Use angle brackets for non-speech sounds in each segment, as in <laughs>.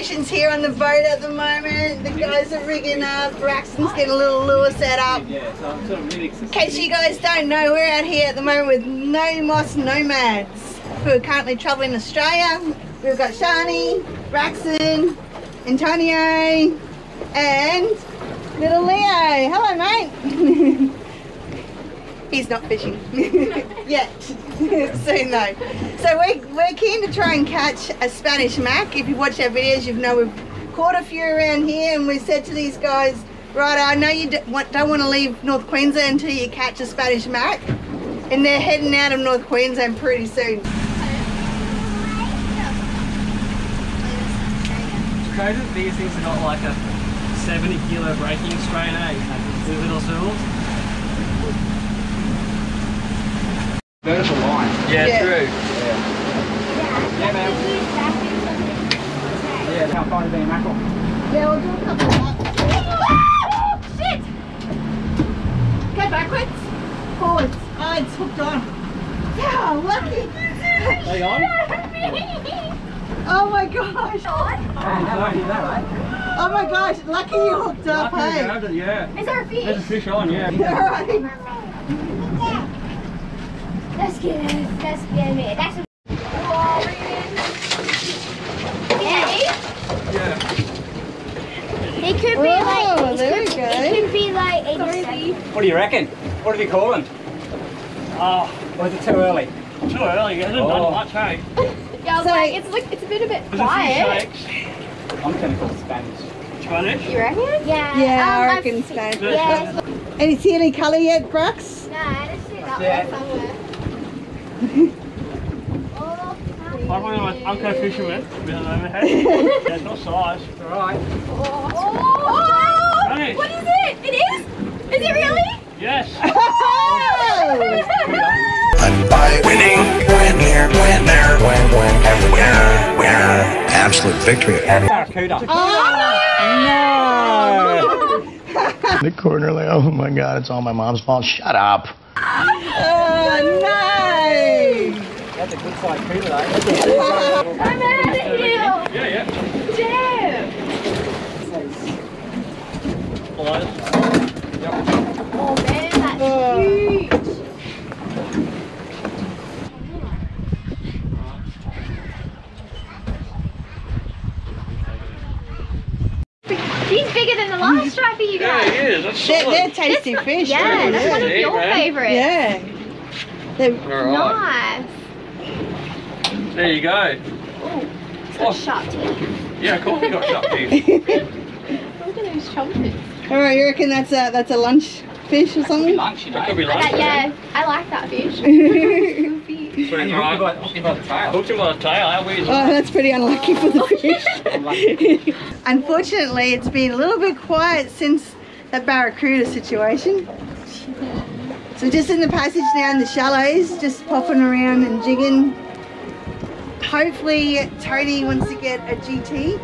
preparations here on the boat at the moment. The guys are rigging up. Braxton's getting a little lure set up. In case you guys don't know, we're out here at the moment with No Moss Nomads, who are currently traveling Australia. We've got Shani, Braxton, Antonio, and little Leo. Hello, mate. <laughs> He's not fishing <laughs> yet. <laughs> Soon though. So we're, we're keen to try and catch a Spanish mac. If you watch our videos, you know we've caught a few around here, and we said to these guys, right, I know you don't want, to leave North Queensland until you catch a Spanish mac, and they're heading out of North Queensland pretty soon. It's crazy that these things are not like a 70 kilo braking strain, eh? Like two little circles. Vertical line. Yeah, Yeah. true. Yeah, man. Yeah, how far to be mackerel? Yeah, we'll do a couple of. Shit! Go backwards. Forwards. Oh, it's hooked on. Yeah, lucky. Are on? <laughs> Oh my gosh. How do I do that? Oh my gosh, lucky you hooked up, Lucky hey. it, yeah. Is there a There's a fish? fish on, yeah. <laughs> Alright. That's good. That's good. That's a. Yeah, Yeah. it could be Oh, like. there it we could, go. It could be like 87. What do you reckon? What are you calling? Oh, Or is it too early? too early. It hasn't Oh. done much, hey? Yeah, I was So- like, it's like it's a bit a bit There's a few quiet. shakes. I'm going to call Spanish. Spanish. You reckon? Yeah. Yeah, I um, reckon I've- so. Yeah. Any see any colour yet, Brooks? Nah, just sit up Yeah. there somewhere. Oh, I'm one of my uncle fishermen. Of overhead. yeah, it's not size. All right. Oh! Spanish. What is it? It is? Is it really? Yes. Oh! And by winning, win here, win there, win, everywhere, winner. Absolute victory. Barracuda. Oh, The corner, like, oh my god, it's all my mom's fault. Shut up. Oh, no! That's a good size cuda, though. <laughs> I'm out of here. Yeah, yeah. Damn. Below. Oh man, that's Oh. huge. He's bigger than the last striper you Yeah, got. he is. That's They're, solid. they're tasty fish. Yeah, that's one of Yeah, your man. favourites. Yeah. They're, All right. Nice. There you go. Oh. oh. It's got sharp teeth. Yeah, of course you got sharp teeth. Look at those trumpets. all right, you reckon that's a that's a lunch fish or something? Lunch, you know. Could be That, lunch. yeah, I like that fish. And you hook by, him by the tail. Hooked him by the tail. How weird is Oh, that's pretty unlucky for the fish. <laughs> <laughs> Unfortunately, it's been a little bit quiet since that barracuda situation. So just in the passage now in the shallows, just popping around and jigging. Hopefully Tony wants to get a GT.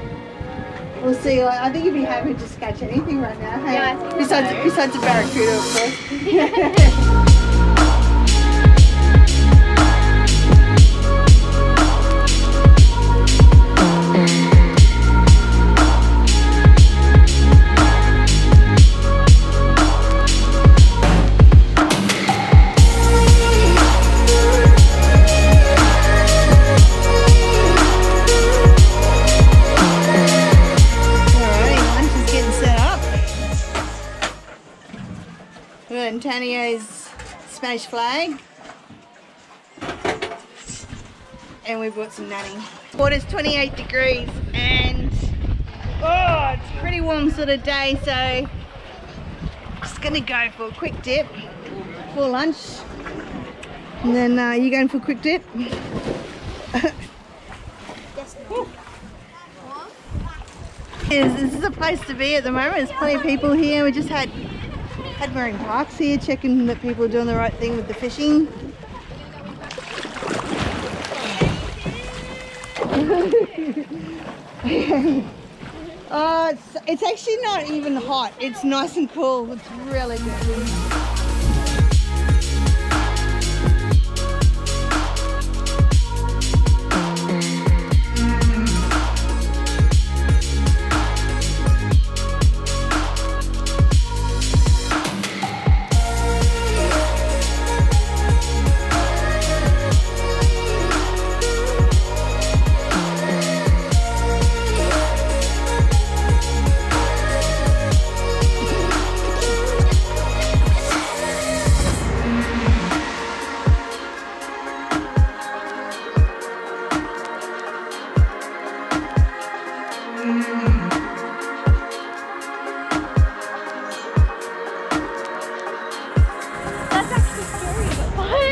We'll see. I think he'd be happy to just catch anything right now. Hey? Yeah, besides so. besides a barracuda, of course. <laughs> <laughs> Spanish flag. And we brought some nanny. Water's 28 degrees and oh, it's a pretty warm sort of day, so just gonna go for a quick dip for lunch. And then uh, you going for a quick dip? <laughs> is this is a place to be at the moment. There's plenty of people here. We just had had Parks here checking that people are doing the right thing with the fishing. oh, <laughs> it's, it's actually not even hot. It's nice and cool. It's really good.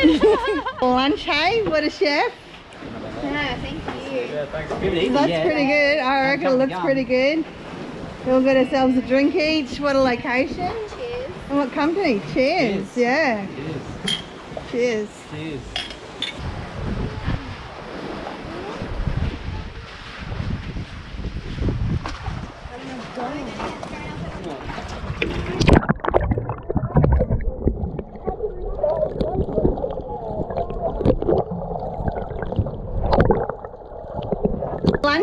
<laughs> Lunch, hey? What a chef. Yeah, thank you. Yeah, thanks. Give it easy. That's pretty good. I reckon it looks pretty good. We'll get ourselves a drink each. What a location. Cheers. And what company? Cheers. Cheers. Yeah. Cheers. Cheers. Cheers.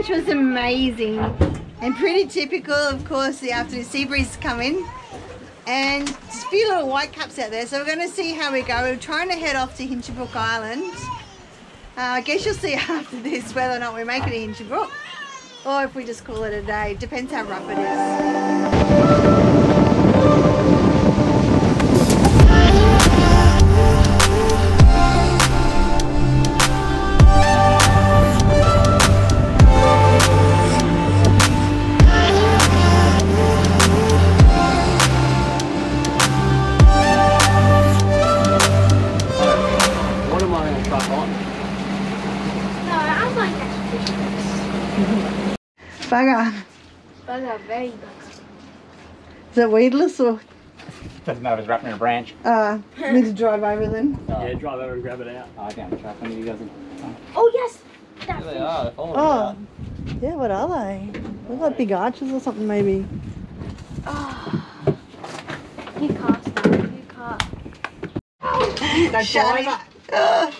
Lunch was amazing and pretty typical, of course, the afternoon sea breeze come in. And just a few little white caps out there, so we're going to see how we go. We're trying to head off to Hinchinbrook Island. Uh, I guess you'll see <laughs> after this whether or not we make it to Hinchinbrook or if we just call it a day. Depends how rough it is. Is it weedless or Doesn't matter if it's wrapped in a branch. uh, need to drive over then? Yeah, drive over and grab it out. Oh, I can't try. One of you guys. Oh, yes. That There they are. They're following Oh, yeah, what are they? Look like big arches or something maybe. Oh. You cast that. You cast. <laughs> Shut it. Ugh.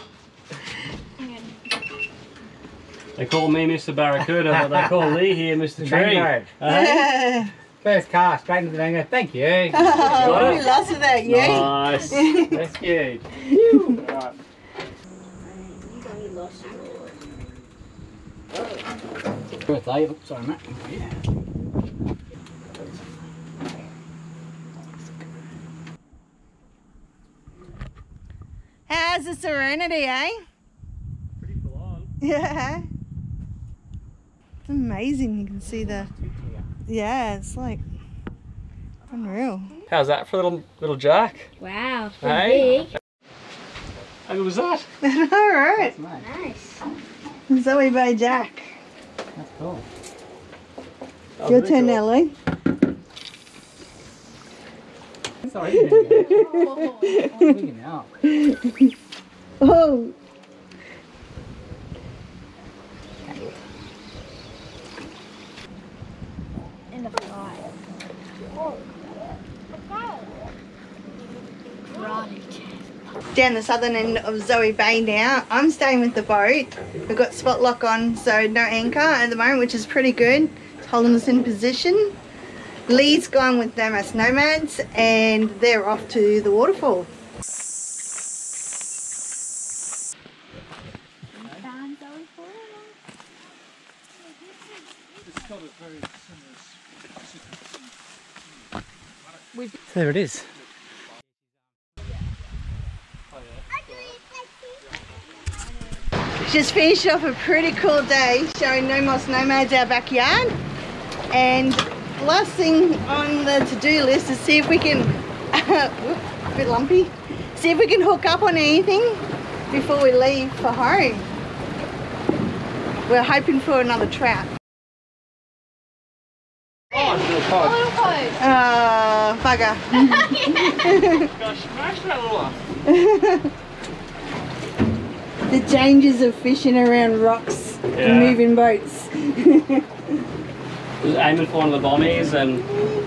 They call me Mr. Barracuda, but they call Lee here Mr. Tree. Mango. <laughs> Hey? First cast, straight into the mango. Thank you. <laughs> Oh, we lost without you. Nice. Rescued. Alright. Birthday. Oops, sorry, Matt. Yeah. How's the serenity, eh? Pretty full on. Yeah. It's amazing. You can see the. Yeah, it's like unreal. How's that for little little Jack? Wow. Hey? Big. How good was that? <laughs> All right. That's nice. Nice. Zoe Bay Jack. That's cool. That Your really turn, cool. Ellie. Sorry. Oh, look at now. Oh, In the fly. Rotted. Down the southern end of Zoe Bay now. I'm staying with the boat. We've got spot lock on, so no anchor at the moment, which is pretty good. It's holding us in position. Lee's gone with Damas Nomads, and they're off to the waterfall. Found Zoe for There it is. Just finished off a pretty cool day showing No Moss Nomads our backyard. And last thing on the to-do list is see if we can, <laughs> whoop, a bit lumpy, see if we can hook up on anything before we leave for home. We're hoping for another trout. Little one. the dangers of fishing around rocks Yeah. and moving boats. was aiming for one of the bombies and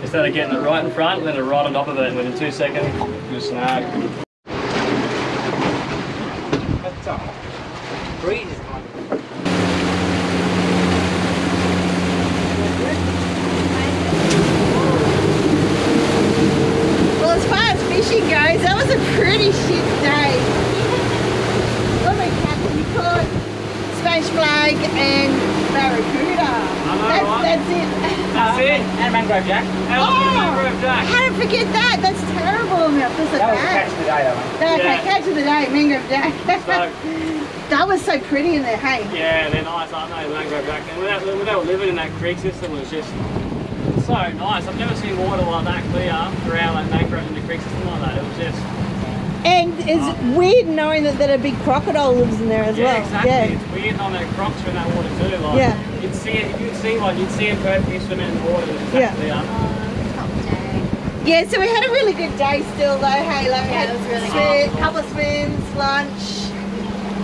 instead of getting it right in front, let it right on top of it and within two seconds, it was snag. That's all. Breeze is on. Well, as far as fishing goes, that was a pretty shit day. What about captain? You caught Spanish flag and barracuda. know, that's, right? that's it. That's it. And mangrove jack. How's Oh! the mangrove jack? How to forget that? That's terrible. No, that's That was the catch of the day, though, mate. That Yeah. catch of the day, mangrove jack. <laughs> So, that was so pretty in there, hey. yeah, they're nice, aren't they, the mangrove jack? And without, without living in that creek system, it was just so nice. I've never seen water like that clear around like mangrove in the creek system like that. It was just And it's oh. weird knowing that, that a big crocodile lives in there as yeah, well. exactly. Yeah. Exactly. It's weird on the crocs are in that water too. Like, Yeah. You'd see it, if you'd see one, you'd see a perfectly swimming in the water. Yeah. exactly yeah. Uh, Top day. Yeah, so we had a really good day still though, hey, like we Yeah, had it was really swim, good. couple of swims, lunch.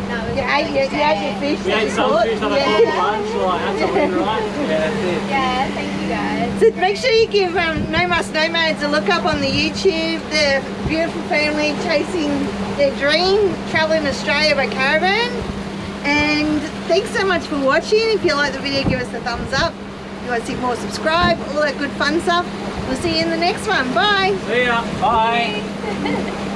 That was You a ate, really your, you ate day. your fish We ate you some caught. fish on a Yeah. yeah. lunch, like, that's a win, right? Yeah, that's it. Yeah, thank you guys. So make sure you give um, No Moss Nomads a look up on the YouTube. The beautiful family chasing their dream, traveling Australia by caravan. And thanks so much for watching. If you like the video, give us a thumbs up. If you want to see more, subscribe. All that good fun stuff. We'll see you in the next one. Bye. See ya. Bye. <laughs>